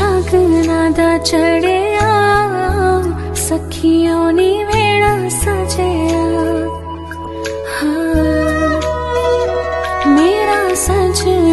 शगना दा चढ़िया सखियों ने वेड़ा सजया हाँ मेरा सजया